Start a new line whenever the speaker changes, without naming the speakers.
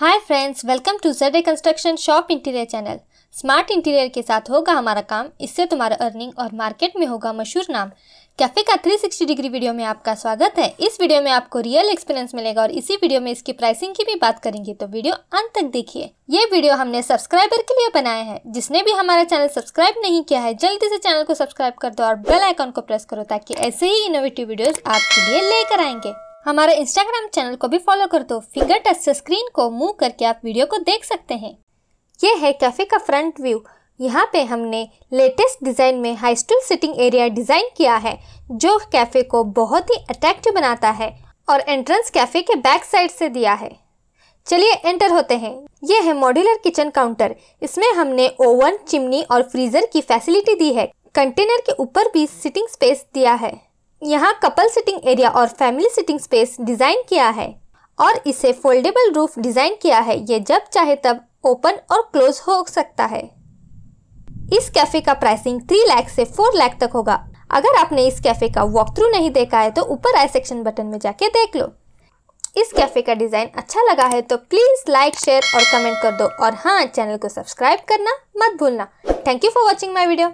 Hi friends welcome to Z construction shop interior channel smart interior के साथ होगा हमारा काम, इससे तुम्हारा अर्निंग और मार्केट में होगा मशहूर नाम। कैफ़े का 360 डिग्री वीडियो में आपका स्वागत है। इस वीडियो में आपको रियल एक्सपीरियंस मिलेगा और इसी वीडियो में इसकी प्राइसिंग की भी बात करेंगे तो वीडियो अंत तक देखिए। ये वीडियो हमने सब्सक्राइबर के लिए बनाया है। जिसने भी हमारा चैनल सब्सक्राइब नहीं किया है, जल्दी से चैनल को सब्सक्राइब कर दो और बेल आइकॉन को प्रेस करो ताकि ऐसे ही इनोवेटिव वीडियो आपके लिए लेकर आएँगे। हमारे इंस्टाग्राम चैनल को भी फॉलो कर दो। फिंगर टच से स्क्रीन को मूव करके आप वीडियो को देख सकते हैं। ये है कैफ़े का फ्रंट व्यू यहाँ पे हमने लेटेस्ट डिज़ाइन में high stool sitting area design किया है, जो कैफ़े को बहुत ही अट्रैक्टिव बनाता है और एंट्रेंस कैफ़े के बैक साइड से दिया है। चलिए एंटर होते हैं। ये है मॉड्यूलर किचन काउंटर इसमें हमने ओवन चिमनी और फ्रीज़र की फैसिलिटी दी है। कंटेनर के ऊपर भी सिटिंग स्पेस दिया है। यहाँ कपल सिटिंग एरिया और फैमिली सिटिंग स्पेस डिज़ाइन किया है और इसे फोल्डेबल रूफ डिज़ाइन किया है। ये जब चाहे तब ओपन और क्लोज हो सकता है। इस कैफ़े का प्राइसिंग थ्री लाख से फोर लाख तक होगा। अगर आपने इस कैफ़े का वॉक थ्रू नहीं देखा है तो ऊपर आई सेक्शन बटन में जाके देख लो। इस कैफ़े का डिज़ाइन अच्छा लगा है तो प्लीज़ लाइक शेयर और कमेंट कर दो। और हाँ चैनल को सब्सक्राइब करना मत भूलना। Thank you for watching my video